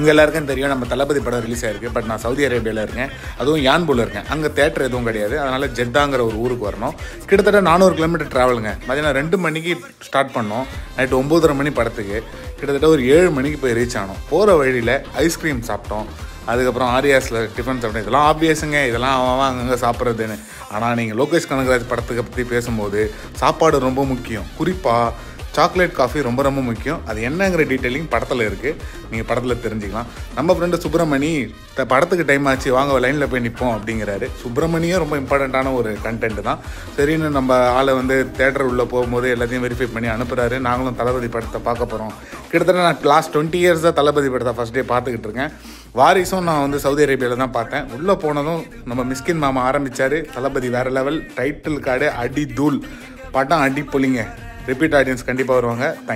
இங்கே எல்லாருக்கும் தெரியும் நம்ம தளபதி படம் ரிலீஸ் ஆயிருக்கு. பட் நான் சவுதி அரேபியாவில் இருக்கேன். அதுவும் யான்பூரில் இருக்கேன். அங்கே தேட்டர் எதுவும் கிடையாது. அதனால் ஜெத்தாங்கிற ஒரு ஊருக்கு வரணும். கிட்டத்தட்ட நானூறு கிலோமீட்டர் ட்ராவலுங்க மதியானம் ரெண்டு மணிக்கு ஸ்டார்ட் பண்ணோம். நைட்டு ஒம்போதரை மணி படத்துக்கு. கிட்டத்தட்ட ஒரு ஏழு மணிக்கு போய் ரீச் ஆனோம். போகிற வழியில் ஐஸ்கிரீம் சாப்பிட்டோம். அதுக்கப்புறம் ஆரியாஸில் டிஃபன் சாப்பிட்டோம். இதெல்லாம் ஆப்வியஸுங்க இதெல்லாம் அவன் அவன் அங்கங்கே சாப்பிட்றதுன்னு. ஆனால் நீங்கள் லோகேஷ் கனகராஜ் படத்துக்கு பற்றி பேசும்போது சாப்பாடு ரொம்ப முக்கியம். குறிப்பாக சாக்லேட் காஃபி ரொம்ப ரொம்ப முக்கியம். அது என்னங்கிற டீட்டெயிலிங் படத்தில் இருக்குது நீங்கள் படத்தில் தெரிஞ்சுக்கலாம். நம்ம ஃப்ரெண்டு சுப்பிரமணி படத்துக்கு டைம் ஆச்சு வாங்க லைனில் போய் நிற்போம் அப்படிங்கிறாரு. சுப்பிரமணியும் ரொம்ப இம்பார்ட்டண்ட்டான ஒரு கண்டென்ட் தான். சரின்னு நம்ம ஆளை வந்து தேட்டர் உள்ளே போகும்போது எல்லாத்தையும் வெரிஃபை பண்ணி அனுப்புகிறாரு நாங்களும் தளபதி படத்தை பார்க்க போகிறோம் கிட்டத்தட்ட நான் லாஸ்ட் டுவெண்ட்டி இயர்ஸ் தான் தளபதி படத்தை ஃபஸ்ட் டே பார்த்துக்கிட்டு இருக்கேன். வாரிசும் நான் வந்து சவுதி அரேபியாவில் தான் பார்த்தேன். உள்ளே போனதும் நம்ம மிஸ்கின் மாமா ஆரம்பித்தார் தளபதி வேறு லெவல் டைட்டில் கார்டு அடி தூள் படம் அடி பொலிங்க ரிப்பீட் ஆடியன்ஸ் கண்டிப்பாக வருவாங்க. தேங்க்